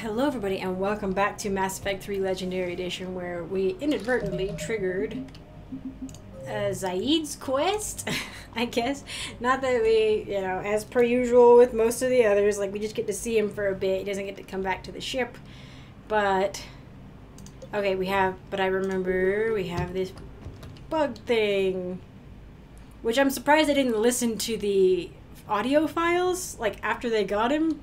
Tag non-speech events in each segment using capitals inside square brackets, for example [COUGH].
Hello, everybody, and welcome back to Mass Effect 3 Legendary Edition, where we inadvertently triggered uh, Zaeed's quest, [LAUGHS] I guess. Not that we, you know, as per usual with most of the others, like we just get to see him for a bit. He doesn't get to come back to the ship. But, okay, we have, but I remember we have this bug thing, which I'm surprised I didn't listen to the audio files, like after they got him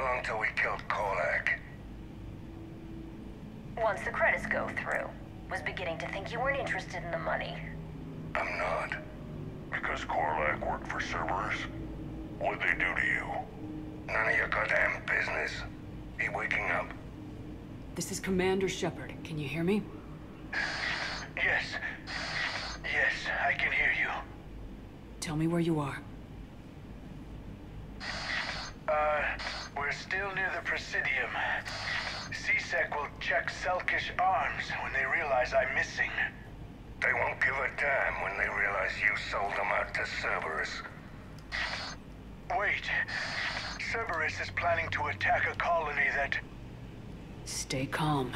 How long till we killed Kolak? Once the credits go through. Was beginning to think you weren't interested in the money. I'm not. Because Korlak worked for Cerberus? What'd they do to you? None of your goddamn business. He waking up? This is Commander Shepard. Can you hear me? Yes. Yes, I can hear you. Tell me where you are. The Presidium. C-Sec will check Selkish arms when they realize I'm missing. They won't give a damn when they realize you sold them out to Cerberus. Wait. Cerberus is planning to attack a colony that... Stay calm.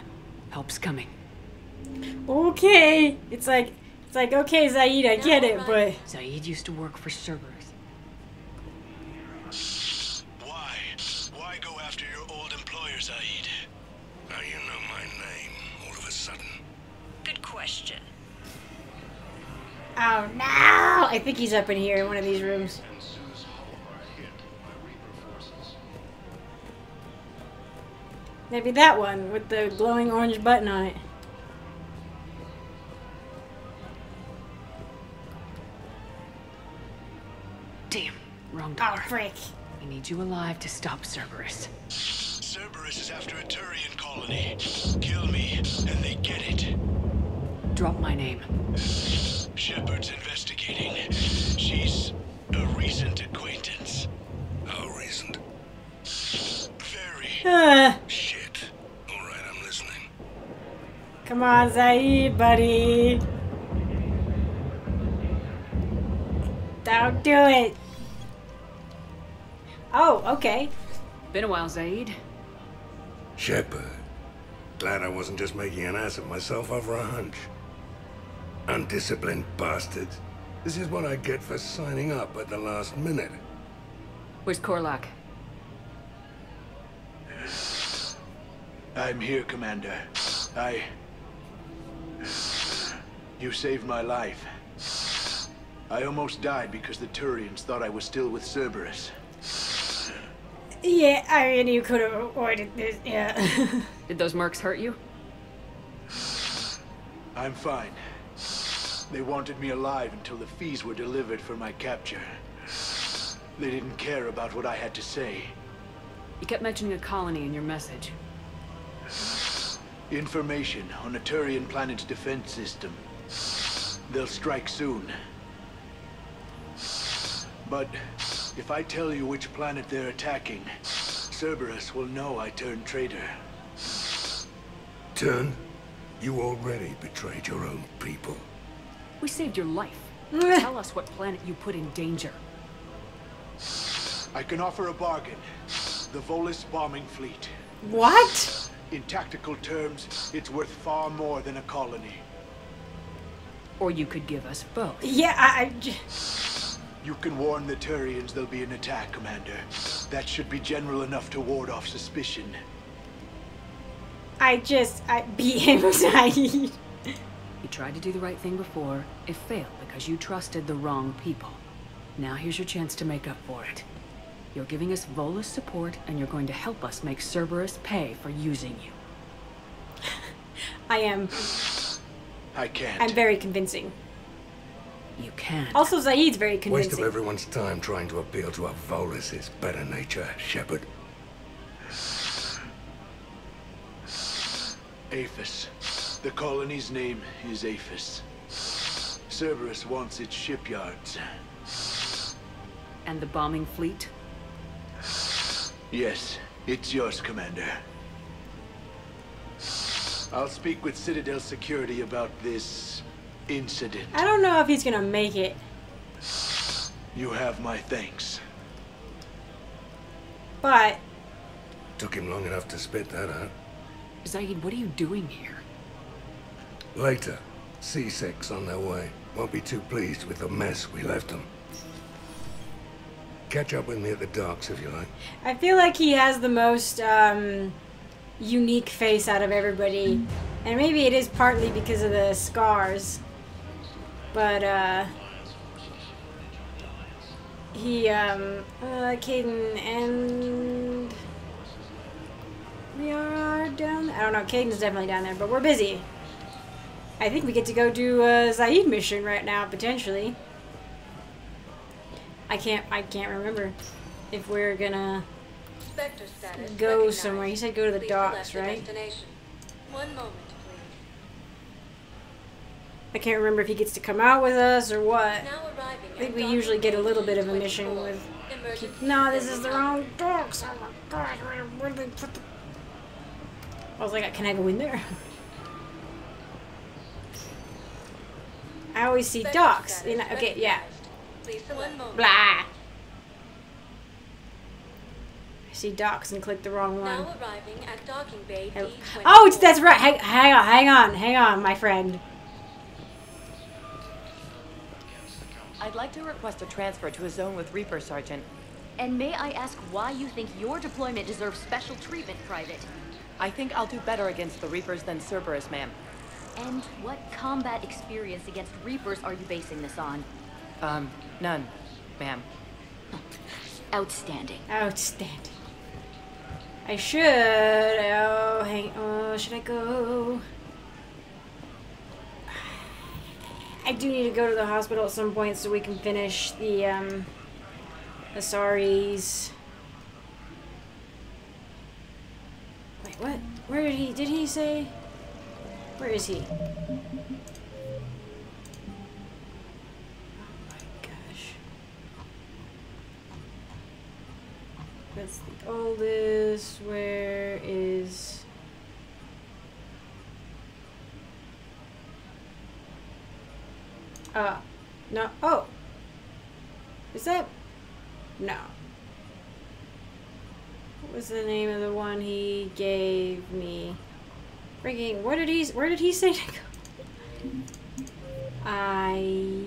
Help's coming. Okay. It's like it's like okay, Zaeed, I get it, but Zaeed used to work for Cerberus. He's up in here in one of these rooms. Maybe that one with the glowing orange button on it. Damn. Wrong door. Oh door. frick! We need you alive to stop Cerberus. Cerberus is after a Turian colony. Kill me, and they get it. Drop my name. Shepard's investigating. Ah, Shit. All right, I'm listening. come on, Zaeed, buddy. Don't do it. Oh, okay. Been a while, Zaeed. Shepard. Glad I wasn't just making an ass of myself over a hunch. Undisciplined bastards. This is what I get for signing up at the last minute. Where's Korlak? I'm here, Commander. I... You saved my life. I almost died because the Turians thought I was still with Cerberus. Yeah, I mean, you could have avoided this. Yeah. [LAUGHS] Did those marks hurt you? I'm fine. They wanted me alive until the fees were delivered for my capture. They didn't care about what I had to say. You kept mentioning a colony in your message. Information on a Turian planet's defense system. They'll strike soon. But if I tell you which planet they're attacking, Cerberus will know I turned traitor. Turn, you already betrayed your own people. We saved your life. [LAUGHS] Tell us what planet you put in danger. I can offer a bargain. The Volus bombing fleet. what? In tactical terms, it's worth far more than a colony. Or you could give us both. Yeah, I. I j- You can warn the Turians there'll be an attack, Commander. That should be general enough to ward off suspicion. I just I beat him, Zaeed. You tried to do the right thing before. It failed because you trusted the wrong people. Now here's your chance to make up for it. You're giving us Volus support, and you're going to help us make Cerberus pay for using you. [LAUGHS] I am. I can't. I'm very convincing. You can. Also, Zaeed's very convincing. Waste of everyone's time trying to appeal to a Volus's better nature, Shepard. Aphis. The colony's name is Aphis. Cerberus wants its shipyards. And the bombing fleet? Yes, it's yours, Commander. I'll speak with Citadel Security about this incident. I don't know if he's gonna make it. You have my thanks. But Took him long enough to spit that out. Zaeed, what are you doing here? Later, C-Sec on their way. Won't be too pleased with the mess we left them. Catch up with me at the docks if you like. I feel like he has the most um, unique face out of everybody. And maybe it is partly because of the scars. But, uh. He, um. Uh, Kaidan and. We are down. I don't know. Kaidan's definitely down there, but we're busy. I think we get to go do a Zaeed mission right now, potentially. I can't. I can't remember if we're gonna Spectre status go recognized. somewhere. He said go to the Please docks, right? One moment, please. I can't remember if he gets to come out with us or what. I think we usually get a little bit of a mission with. No, this is the wrong docks. Oh my god, where, where did they put the. I was like, can I go in there? [LAUGHS] I always see docks. You know, okay, yeah. Recognized. Please select one moment. Blah. I see docks and click the wrong one. Now arriving at docking bay Oh, D24. oh, it's that's right. Hang, hang on, hang on, hang on, my friend. I'd like to request a transfer to a zone with Reaper, Sergeant. And may I ask why you think your deployment deserves special treatment, Private? I think I'll do better against the Reapers than Cerberus, ma'am. And what combat experience against Reapers are you basing this on? Um, none, ma'am. Outstanding. Outstanding. I should. Oh, hang. Oh, should I go? I do need to go to the hospital at some point so we can finish the um, The Asaris. Wait, what? Where did he? Did he say? Where is he? That's the oldest. Where is. Uh, no. Oh! Is that. No. What was the name of the one he gave me? Freaking. Where did he. Where did he say to go? I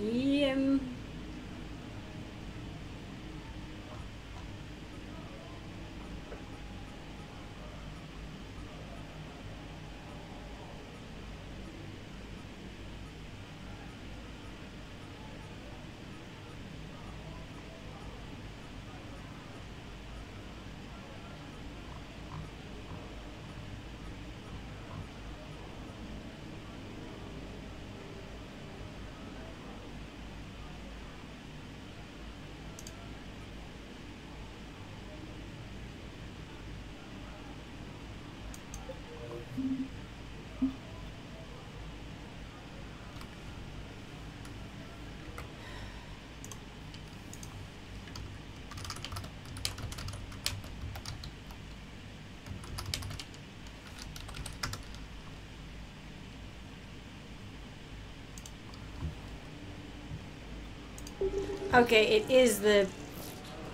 Okay, it is the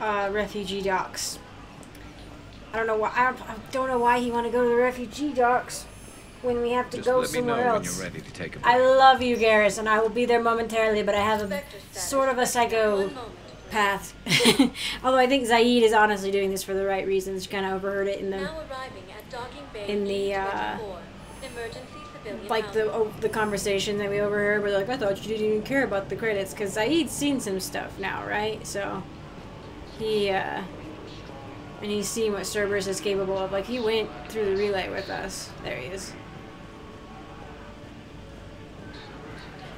uh, refugee docks. I don't know why. I don't, I don't know why he want to go to the refugee docks when we have to Just go let me know somewhere when else. you're ready to take a I break. love you, Garrus, and I will be there momentarily. But I have a sort of a psycho path. [LAUGHS] Although I think Zaeed is honestly doing this for the right reasons. Kind of overheard it in the Now arriving at docking bay in the, uh, D24. Emergency civilian like the oh, the conversation that we overheard. We're like, I thought you didn't even care about the credits because Zaeed's seen some stuff now, right? So he uh, and he's seen what Cerberus is capable of. Like he went through the relay with us. There he is.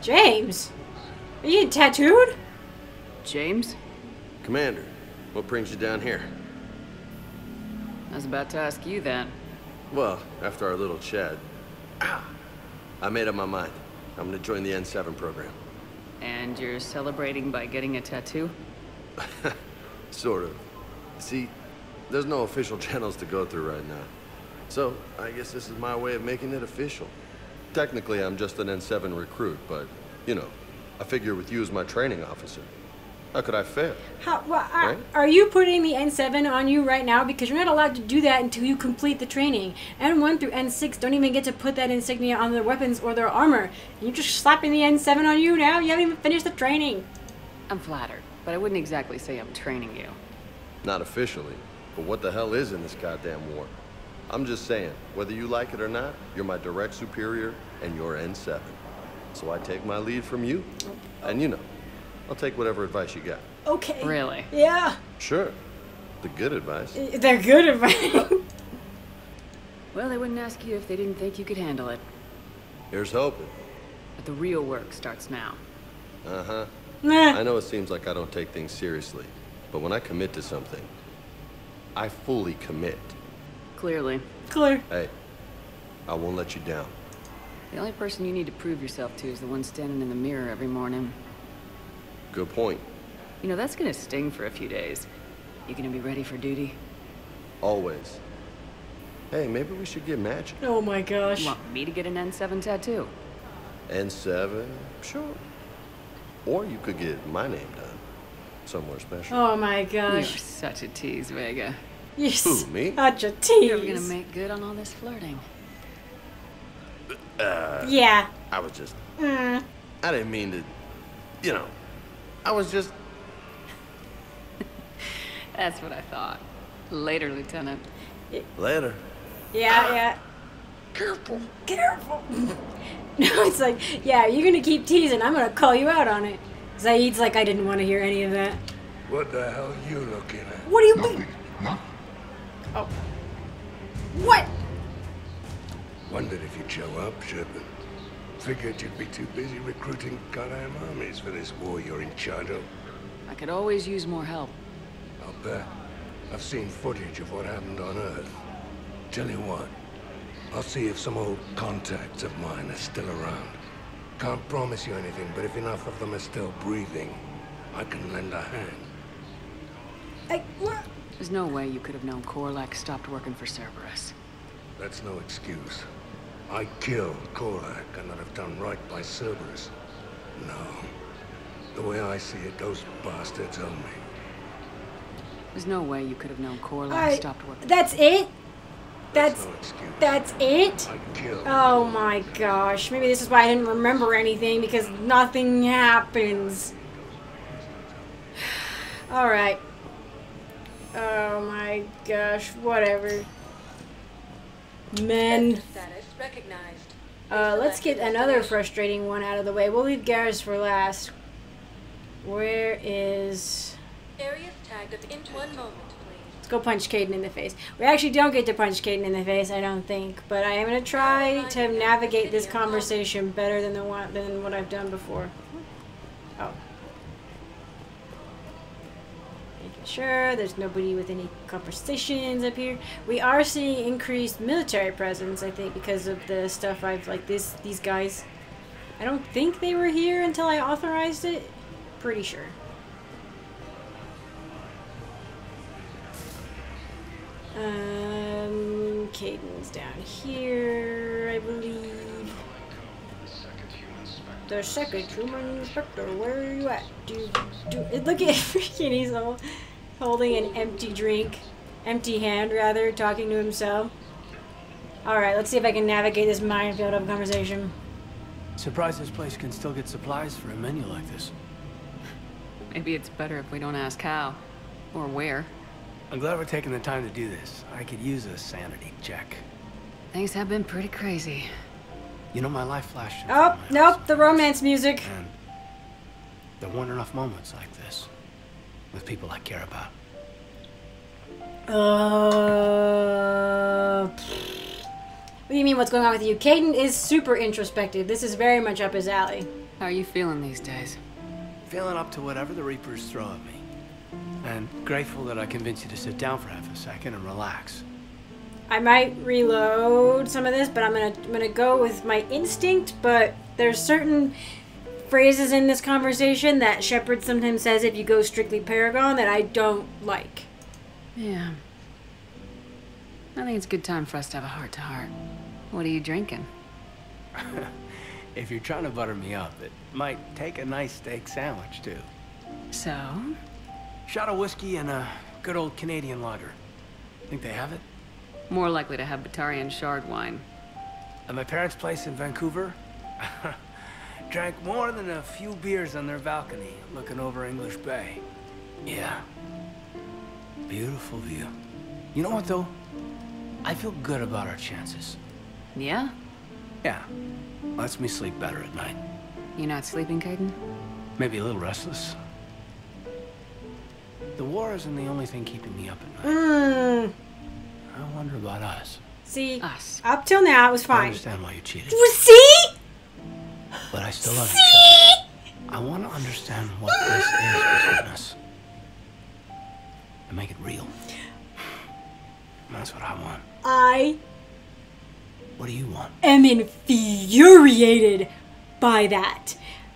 James, are you tattooed? James? Commander, what brings you down here? I was about to ask you that. Well, after our little chat, I made up my mind. I'm gonna join the N7 program. And you're celebrating by getting a tattoo? [LAUGHS] Sort of. See, there's no official [LAUGHS] channels to go through right now. So, I guess this is my way of making it official. Technically, I'm just an N7 recruit, but, you know, I figure with you as my training officer, How could I fail? How, well, are, Right. are you putting the N7 on you right now? Because you're not allowed to do that until you complete the training. N1 through N6 don't even get to put that insignia on their weapons or their armor. You're just slapping the N7 on you now? You haven't even finished the training. I'm flattered, but I wouldn't exactly say I'm training you. Not officially. But what the hell is in this goddamn war? I'm just saying, whether you like it or not, you're my direct superior and you're N7. So I take my lead from you. And you know, I'll take whatever advice you got. Okay. Really? Yeah. Sure. The good advice. They're good advice. [LAUGHS] Well, they wouldn't ask you if they didn't think you could handle it. Here's hoping. But the real work starts now. Uh-huh. Nah. I know it seems like I don't take things seriously, but when I commit to something, I fully commit. Clearly. Clear. Hey, I won't let you down. The only person you need to prove yourself to is the one standing in the mirror every morning. Good point. You know, that's gonna sting for a few days. You gonna be ready for duty? Always. Hey, maybe we should get matching. Oh my gosh. You want me to get an N7 tattoo? N7, sure. Or you could get my name done. Somewhere special. Oh my gosh. You're such a tease, Vega. You're Who, me? such a tease. You're gonna make good on all this flirting. Uh, Yeah. I was just, Mm. I didn't mean to, you know, I was just, [LAUGHS] That's what I thought. Later, Lieutenant. later. Yeah, ah. yeah. Careful. Careful. [LAUGHS] no, it's like, yeah, you're gonna keep teasing. I'm gonna call you out on it. Zaeed's like, I didn't want to hear any of that. What the hell are you looking at? What do you mean? Oh. What? Wondered if you'd show up, Shepard. I figured you'd be too busy recruiting goddamn armies for this war you're in charge of. I could always use more help. I'll bet. I've seen footage of what happened on Earth. Tell you what, I'll see if some old contacts of mine are still around. Can't promise you anything, but if enough of them are still breathing, I can lend a hand. I, what? There's no way you could have known Korlak stopped working for Cerberus. That's no excuse. I killed Korak and I'd have done right by Cerberus. No. The way I see it, those bastards own me. There's no way you could have known Korlak I, stopped working. that's it? That's, no that's it? Oh my gosh. Maybe this is why I didn't remember anything, because nothing happens. [SIGHS] Alright. Oh my gosh, whatever. Men. Uh, let's get another frustrating one out of the way. We'll leave Garrus for last. Where is... Areas tagged of in one moment, please. Let's go punch Kaidan in the face. We actually don't get to punch Kaidan in the face, I don't think. But I am going to try to navigate this conversation better than the one than what I've done before. Sure there's nobody with any conversations up here. We are seeing increased military presence, I think, because of the stuff I've like this these guys. I don't think they were here until I authorized it. Pretty sure. Um, Kaidan's down here, I believe. The second human inspector, where are you at? Do, do, look at freaking, he's all holding an empty drink, empty hand rather, talking to himself. Alright, let's see if I can navigate this minefield of conversation. Surprised this place can still get supplies for a menu like this. Maybe it's better if we don't ask how. Or where. I'm glad we're taking the time to do this. I could use a sanity check. Things have been pretty crazy. You know, my life flashed. in Oh, front of my nope, the romance music. And there weren't enough moments like this with people I care about. Uh, what do you mean, what's going on with you? Kaidan is super introspective. This is very much up his alley. How are you feeling these days? Feeling up to whatever the Reapers throw at me. And grateful that I convinced you to sit down for half a second and relax. I might reload some of this, but I'm gonna I'm gonna go with my instinct. But there's certain phrases in this conversation that Shepard sometimes says if you go strictly Paragon that I don't like. Yeah. I think it's a good time for us to have a heart to heart. What are you drinking? [LAUGHS] If you're trying to butter me up, it might take a nice steak sandwich, too. So? Shot of whiskey and a good old Canadian lager. Think they have it? More likely to have Batarian shard wine. At my parents' place in Vancouver, [LAUGHS] drank more than a few beers on their balcony, looking over English Bay. Yeah. Beautiful view. You know what, though? I feel good about our chances. Yeah? Yeah. Lets me sleep better at night. You not sleeping, Kaidan? Maybe a little restless. The war isn't the only thing keeping me up at night. Mm. I wonder about us. See, Us. up till now it was fine. I understand why you cheated, See? But I still love you. I want to understand what this is between us. And make it real. That's what I want. I What do you want? am infuriated by that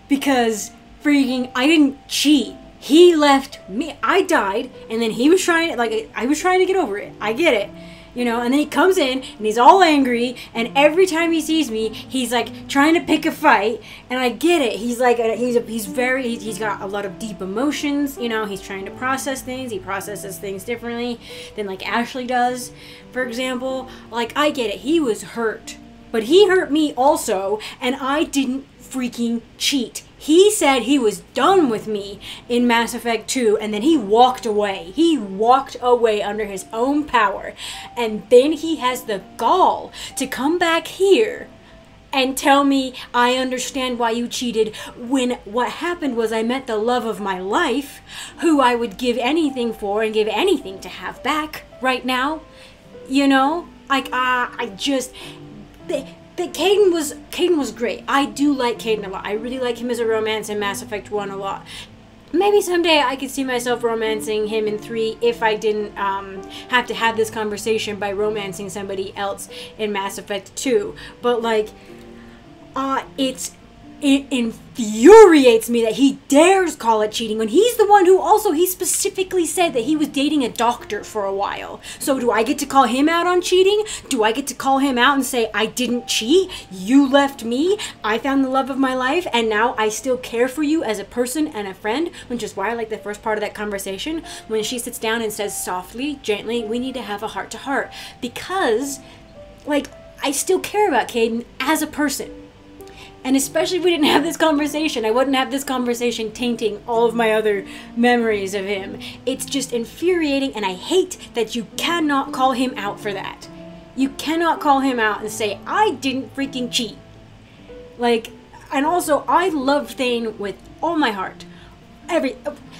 because freaking I didn't cheat. He left me. I died, and then he was trying like I was trying to get over it. I get it. You know, and then he comes in and he's all angry, and every time he sees me, he's like trying to pick a fight, and I get it. He's like he's a, he's very he's- he's got a lot of deep emotions. You know, he's trying to process things. He processes things differently than like Ashley does, for example. Like I get it. He was hurt, but he hurt me also, and I didn't freaking cheat. He said he was done with me in Mass Effect 2 and then he walked away. He walked away under his own power. And then he has the gall to come back here and tell me I understand why you cheated when what happened was I met the love of my life, who I would give anything for and give anything to have back right now. You know? Like ah, I just the, the Kaidan was Kaidan was great. I do like Kaidan a lot. I really like him as a romance in Mass Effect 1 a lot. Maybe someday I could see myself romancing him in 3 if I didn't um, have to have this conversation by romancing somebody else in Mass Effect 2. But like uh it's it infuriates me that he dares call it cheating when he's the one who also he specifically said that he was dating a doctor for a while. So do I get to call him out on cheating? Do I get to call him out and say I didn't cheat? You left me. I found the love of my life and now I still care for you as a person and a friend, which is why I like the first part of that conversation when she sits down and says softly, gently, we need to have a heart to heart because like I still care about Kaidan as a person. And especially if we didn't have this conversation, I wouldn't have this conversation tainting all of my other memories of him. It's just infuriating, and I hate that you cannot call him out for that. You cannot call him out and say, I didn't freaking cheat. Like, and also, I love Thane with all my heart. Every,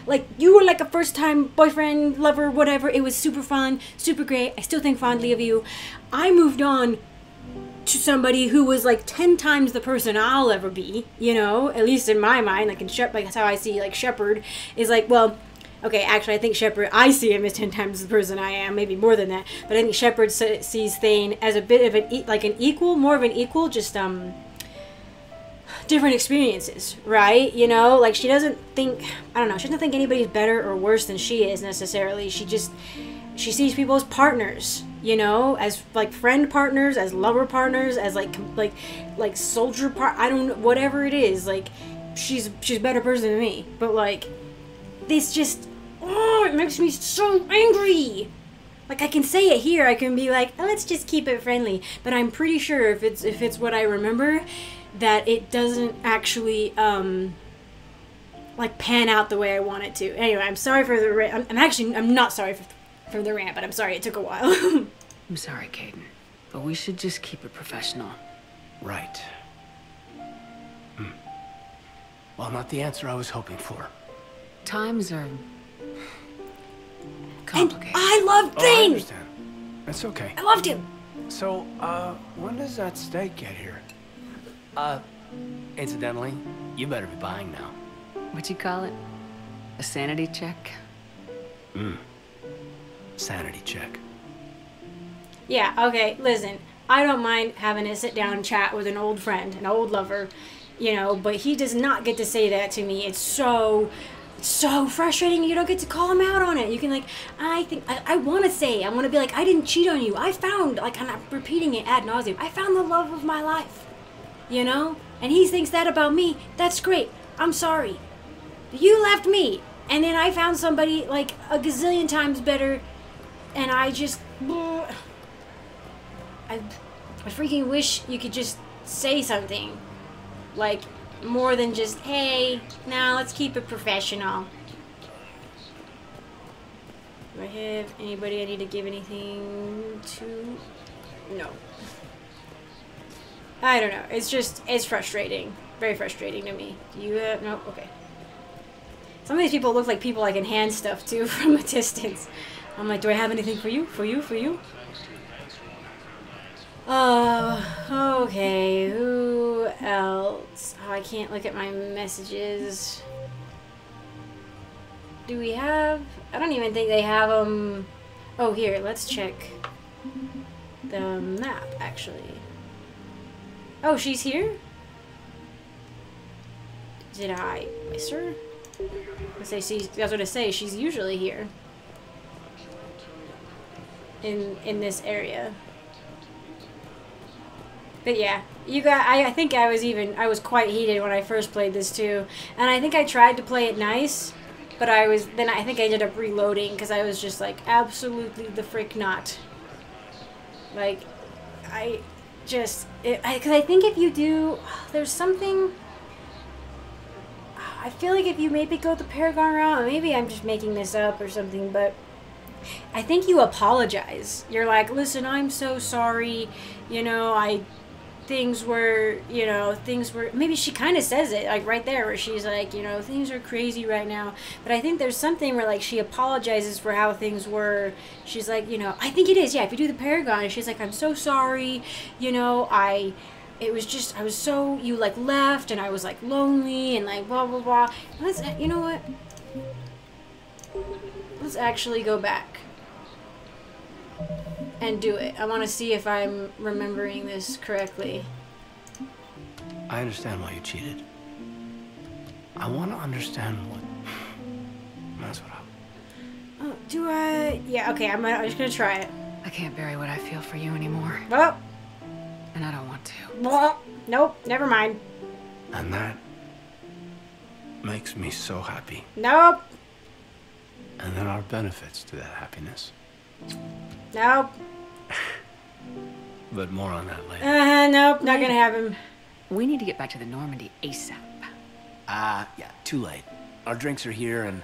like, you were like a first time boyfriend, lover, whatever. It was super fun, super great. I still think fondly of you. I moved on to somebody who was like 10 times the person I'll ever be, you know, at least in my mind, like in Shep, like that's how I see like Shepard is like, well, okay, actually I think Shepard, I see him as 10 times the person I am, maybe more than that, but I think Shepard se- sees Thane as a bit of an, e- like an equal, more of an equal, just, um, different experiences, right? You know, like she doesn't think, I don't know, she doesn't think anybody's better or worse than she is necessarily. She just, she sees people as partners, you know, as like friend partners, as lover partners, as like like like soldier part. I don't whatever it is. Like she's she's a better person than me, but like this just oh, it makes me so angry. Like I can say it here, I can be like, oh, let's just keep it friendly. But I'm pretty sure if it's if it's what I remember, that it doesn't actually um like pan out the way I want it to. Anyway, I'm sorry for the. Ra- I'm, I'm actually I'm not sorry for for the rant, but I'm sorry it took a while. [LAUGHS] I'm sorry, Kaidan, but we should just keep it professional. Right. Hmm. Well, not the answer I was hoping for. Times are and complicated. I love Oh, I understand. That's okay. I loved him. So, uh, when does that steak get here? Uh, incidentally, you better be buying now. What'd you call it? A sanity check? Sanity check. Yeah. Okay. Listen, I don't mind having a sit down chat with an old friend, an old lover, you know. But he does not get to say that to me. It's so. So frustrating. You don't get to call him out on it. You can like, I think I, I want to say, I want to be like, I didn't cheat on you. I found like I'm not repeating it ad nauseum. I found the love of my life, you know. And he thinks that about me. That's great. I'm sorry. You left me. and then I found somebody like a gazillion times better, and I just, I, I freaking wish you could just say something, like more than just hey, now let's keep it professional. Do I have anybody I need to give anything to? No. I don't know. It's just, it's frustrating. Very frustrating to me. Do you have, no? Okay. Some of these people look like people I can hand stuff to [LAUGHS] from a distance. I'm like, do I have anything for you? For you? For you? Uh, okay. Who else? Oh, I can't look at my messages. Do we have... I don't even think they have them... Oh, here. Let's check the map, actually. Oh, she's here? Did I miss her? I say she's, I was gonna say she's usually here. In in this area. But yeah, you got. I, I think I was even. I was quite heated when I first played this too, and I think I tried to play it nice, but I was. Then I think I ended up reloading because I was just like absolutely the frick not. Like, I just because I, I think if you do, there's something. I feel like if you maybe go the Paragon route, maybe I'm just making this up or something, but I think you apologize. You're like, listen, I'm so sorry. You know, I things were, you know, things were, maybe she kind of says it, like right there, where she's like, you know, things are crazy right now. But I think there's something where, like, she apologizes for how things were. She's like, you know, I think it is, yeah, if you do the Paragon, she's like, I'm so sorry, you know, I, it was just, I was so, you, like, left, and I was, like, lonely, and, like, blah, blah, blah. Let's, you know what? Let's actually go back and do it. I want to see if I'm remembering this correctly. I understand why you cheated. I want to understand what. That's what I. Oh, do I? Yeah, okay, I'm, I'm just gonna try it. I can't bury what I feel for you anymore. Well. And I don't want to. Well, nope, never mind. And that makes me so happy. Nope. And there are benefits to that happiness. Nope. [LAUGHS] but more on that later. Uh, nope, not gonna happen. We need to get back to the Normandy ASAP. Ah, uh, yeah, too late. Our drinks are here, and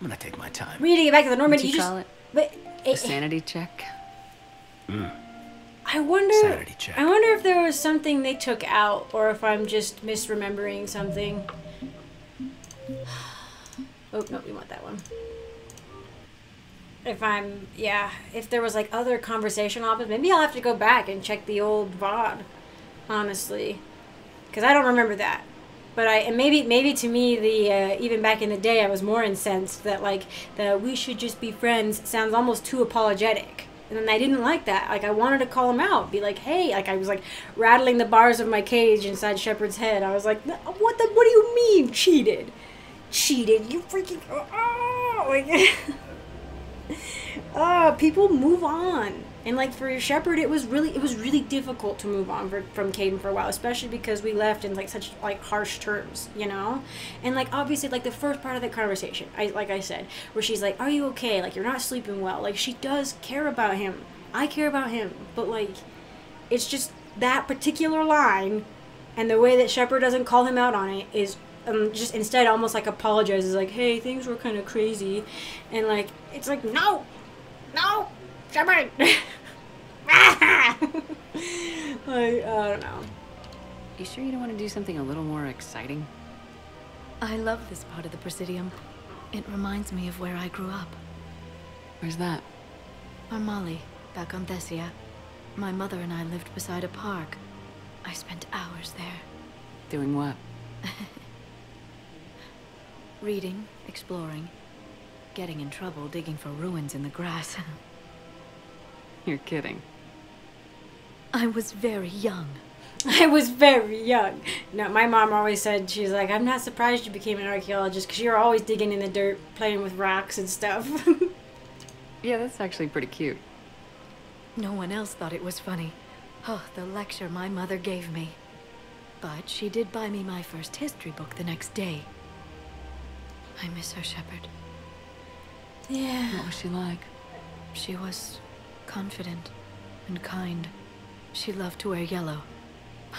I'm gonna take my time. We need to get back to the Normandy. What you, you call just, it? But a sanity check. Hmm. I wonder. Sanity check. I wonder if there was something they took out, or if I'm just misremembering something. [SIGHS] Oh no, we want that one if I'm yeah, if there was like other conversational options, maybe I'll have to go back and check the old VOD, honestly, because I don't remember that. But I and maybe maybe to me the uh, even back in the day I was more incensed that like the we should just be friends sounds almost too apologetic. And then I didn't like that. Like I wanted to call him out, be like, "Hey!" Like I was like rattling the bars of my cage inside Shepard's head. I was like, "What the? What do you mean cheated? Cheated? You freaking!" Oh, like, [LAUGHS] uh, people move on. And like for Shepard, it was really it was really difficult to move on for, from Kaidan for a while, especially because we left in like such like harsh terms, you know. And like obviously, like the first part of the conversation, I like I said, where she's like, "Are you okay? Like you're not sleeping well." Like she does care about him. I care about him, but like, it's just that particular line, and the way that Shepard doesn't call him out on it is um, just instead almost like apologizes like hey things were kind of crazy and like it's like no no Shepard [LAUGHS] like I don't know. You sure you don't want to do something a little more exciting? I love this part of the Presidium. It reminds me of where I grew up. Where's that? Armali back on Thessia my mother and I lived beside a park. I spent hours there. Doing what? [LAUGHS] Reading, exploring, getting in trouble digging for ruins in the grass. [LAUGHS] You're kidding. I was very young. I was very young. No, my mom always said, she's like, I'm not surprised you became an archaeologist because you're always digging in the dirt, playing with rocks and stuff. [LAUGHS] yeah, that's actually pretty cute. No one else thought it was funny. Oh, the lecture my mother gave me. But she did buy me my first history book the next day. I miss her, Shepard. Yeah. What was she like? She was confident and kind. She loved to wear yellow.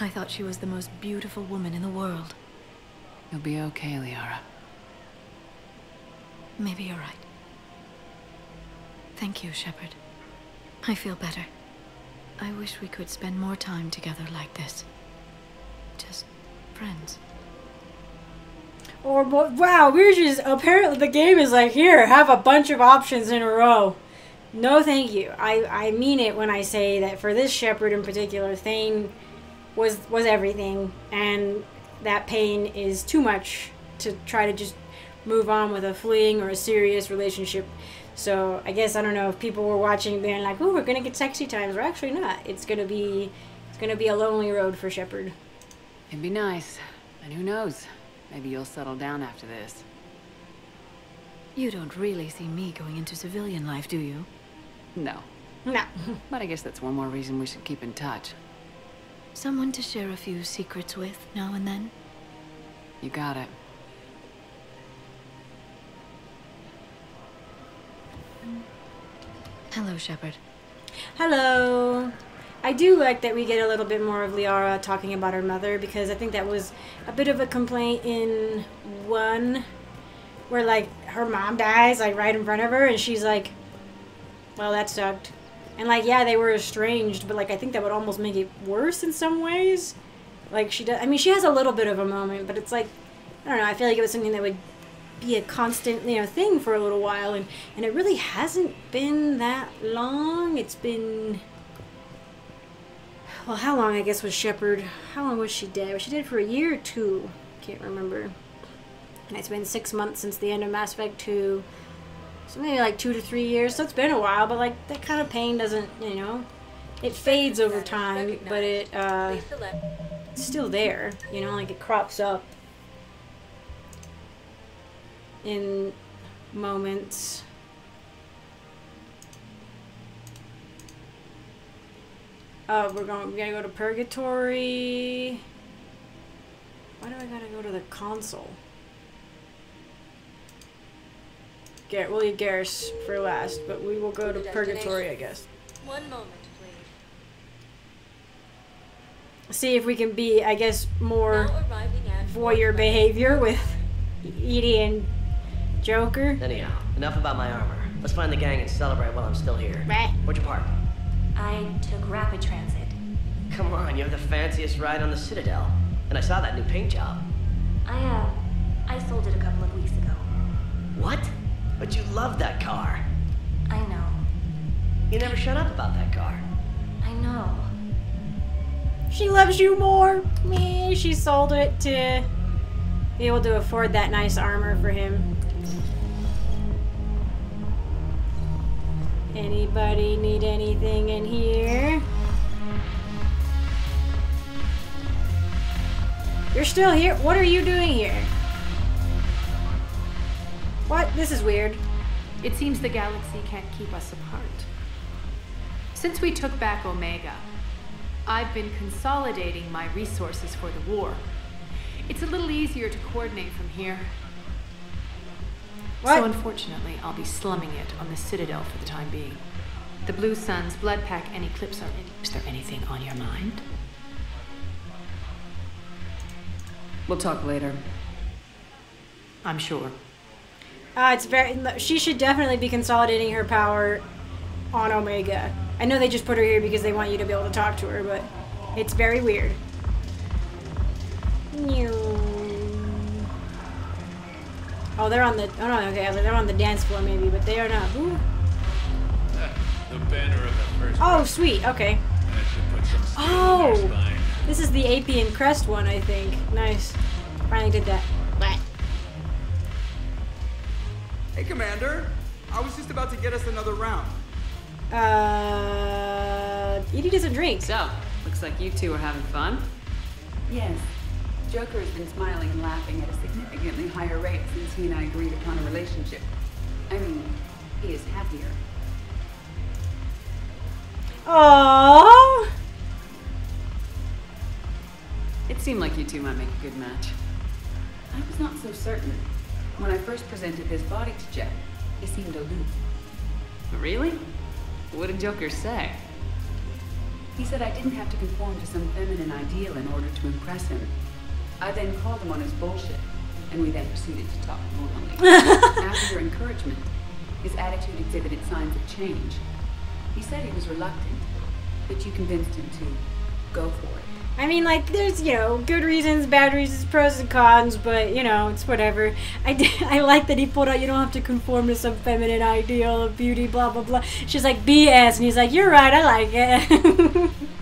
I thought she was the most beautiful woman in the world. You'll be okay, Liara. Maybe you're right. Thank you, Shepard. I feel better. I wish we could spend more time together like this. Just friends. Or wow, we're just apparently the game is like here, have a bunch of options in a row. No, thank you. I I mean it when I say that for this Shepard in particular, Thane was was everything, and that pain is too much to try to just move on with a fleeing or a serious relationship. So I guess I don't know if people were watching being like, "Oh, we're gonna get sexy times." We're actually not. It's gonna be it's gonna be a lonely road for Shepard. It'd be nice. And who knows? Maybe you'll settle down after this. You don't really see me going into civilian life, do you? No. No. But I guess that's one more reason we should keep in touch. Someone to share a few secrets with now and then? You got it. Hello, Shepard. Hello. I do like that we get a little bit more of Liara talking about her mother because I think that was a bit of a complaint in one where like her mom dies like right in front of her and she's like well that sucked. And like yeah they were estranged but like i think that would almost make it worse in some ways. Like she does i mean she has a little bit of a moment but it's like i don't know i feel like it was something that would be a constant you know thing for a little while and and it really hasn't been that long. It's been well how long i guess was shepard how long was she dead was she dead for a year or two can't remember and it's been six months since the end of Mass Effect 2. So maybe like two to three years. So it's been a while, but like that kind of pain doesn't, you know, it fades over time, but it, uh, it's still there, you know, like it crops up in moments. Uh, we're going, we gotta go to Purgatory. Why do I gotta go to the console? Gar we'll leave Garrus for last, but we will go to Purgatory, I guess. One moment, please. See if we can be, I guess, more Now voyeur behavior with EDI and Joker. Anyhow, enough about my armor. Let's find the gang and celebrate while I'm still here. Meh. Where'd you park? I took rapid transit. Come on, you have the fanciest ride on the Citadel. And I saw that new paint job. I, uh, I sold it a couple of weeks ago. What? But you loved that car. I know. You never shut up about that car. I know. She loves you more. Me, she sold it to be able to afford that nice armor for him. Anybody need anything in here? You're still here? What are you doing here? What? This is weird. It seems the galaxy can't keep us apart. Since we took back Omega, I've been consolidating my resources for the war. It's a little easier to coordinate from here. What? So unfortunately, I'll be slumming it on the Citadel for the time being. The Blue Suns, Blood Pack, and Eclipse are in. Is there anything on your mind? We'll talk later. I'm sure. Uh, it's very. She should definitely be consolidating her power on Omega. I know they just put her here because they want you to be able to talk to her, but it's very weird. Oh, they're on the. Oh no, okay, they're on the dance floor maybe, but they are not. Ooh. The banner of the first. Oh, sweet. Okay. That should put some steel in Oh, spine. this is the Apien Crest one, I think. Nice. Finally did that. Bye. Hey, Commander. I was just about to get us another round. Uh, EDI doesn't drink. So, looks like you two are having fun. Yes. Joker has been smiling and laughing at a significantly higher rate since he and I agreed upon a relationship. I mean, he is happier. Aww. It seemed like you two might make a good match. I was not so certain. When I first presented his body to Jeff, he seemed aloof. Really? What did Joker say? He said I didn't have to conform to some feminine ideal in order to impress him. I then called him on his bullshit, and we then proceeded to talk normally. [LAUGHS] After your encouragement, his attitude exhibited signs of change. He said he was reluctant, but you convinced him to go for it. I mean, like, there's, you know, good reasons, bad reasons, pros and cons, but, you know, it's whatever. I, did, [LAUGHS] I like that he pulled out, you don't have to conform to some feminine ideal of beauty, blah, blah, blah. She's like, BS. And he's like, you're right, I like it. [LAUGHS]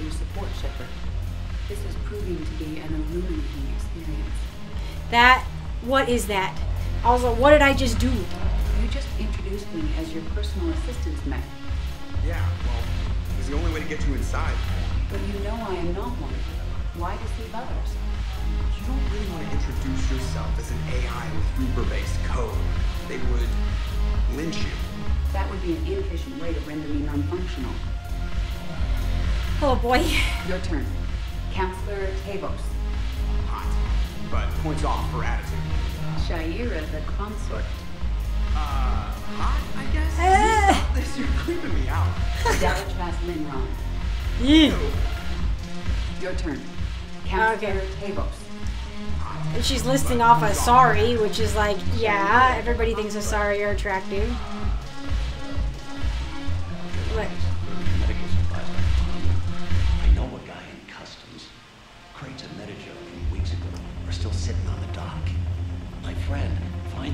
for your support, Shepard. This is proving to be an illuminating experience. that, what is that? Also, what did I just do? You just introduced me as your personal assistant, Matt. Yeah, well, it was the only way to get you inside. But you know I am not one. Why deceive others? You don't really want to introduce yourself as an AI with Uber-based code. They would lynch you. That would be an inefficient way to render me non-functional. Oh boy. Your turn. Councilor Tevos. Hot, but points off for attitude. Sha'ira the consort. Uh, hot, I guess? Stop this, you're creeping me out. Dalatrass Linron. Yeah. Your turn. Councilor Okay. Tevos. And she's listing off asari, which is like, yeah, everybody thinks asari are attractive. What?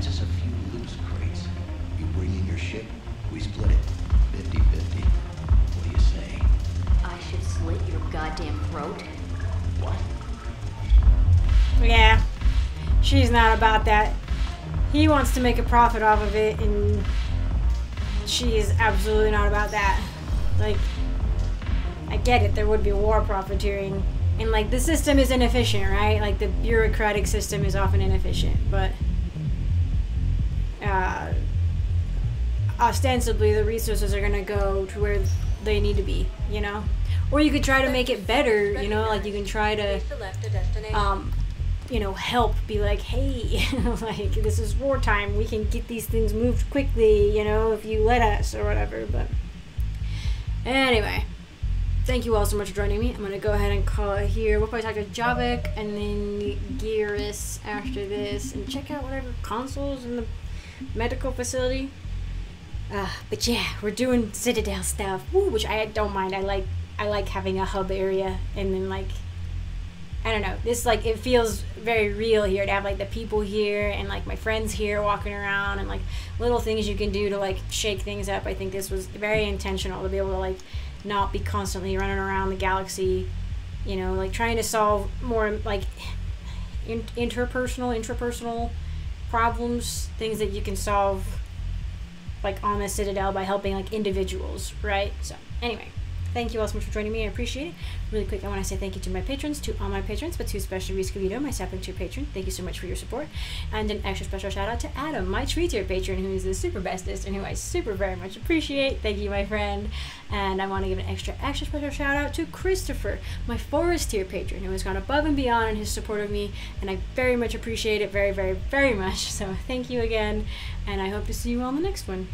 Finds us a few loose crates. You bring in your ship, we split it. 50-50. What do you say? I should slit your goddamn throat. What? Yeah. She's not about that. He wants to make a profit off of it, and she is absolutely not about that. Like, I get it, there would be war profiteering. And, like, the system is inefficient, right? Like, the bureaucratic system is often inefficient, but. Ostensibly, the resources are gonna go to where they need to be, you know? Or you could try to make it better, you know? Like, you can try to um, you know, help be like, hey, [LAUGHS] like this is wartime. We can get these things moved quickly, you know, if you let us or whatever. But anyway, thank you all so much for joining me. I'm gonna go ahead and call it here. We'll probably talk to Javik and then Garrus after this, and check out whatever consoles in the medical facility. Uh, but yeah, we're doing Citadel stuff, which I don't mind. I like I like having a hub area and then like I don't know. This like it feels very real here to have like the people here and like my friends here walking around and like little things you can do to like shake things up. I think this was very intentional to be able to like not be constantly running around the galaxy, you know, like trying to solve more like in- interpersonal, intrapersonal problems, things that you can solve like on the Citadel by helping like individuals, right? So anyway, thank you all so much for joining me. I appreciate it. Really quick, I want to say thank you to my patrons, to all my patrons, but to especially Riscovito, my second tier patron. Thank you so much for your support. And an extra special shout out to Adam, my tree tier patron, who is the super bestest and who I super very much appreciate. Thank you, my friend. And I want to give an extra, extra special shout out to Christopher, my forest tier patron, who has gone above and beyond in his support of me. And I very much appreciate it, very, very, very much. So thank you again. And I hope to see you on the next one.